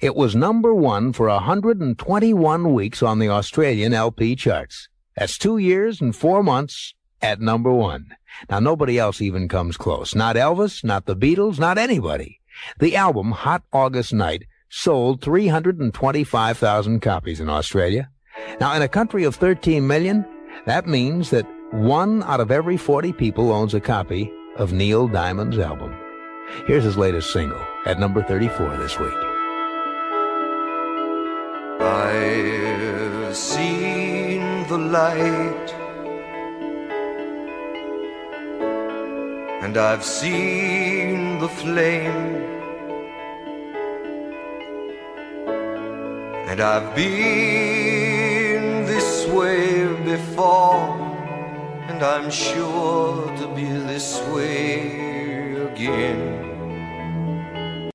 It was number one for 121 weeks on the Australian LP charts. That's two years and four months at number one. Now nobody else even comes close. Not Elvis, not the Beatles, not anybody. The album Hot August Night sold 325,000 copies in Australia. Now in a country of 13 million, that means that one out of every 40 people owns a copy of Neil Diamond's album. Here's his latest single at number 34 this week. I've seen the light. And I've seen the flame. And I've been this way before. And I'm sure to be this way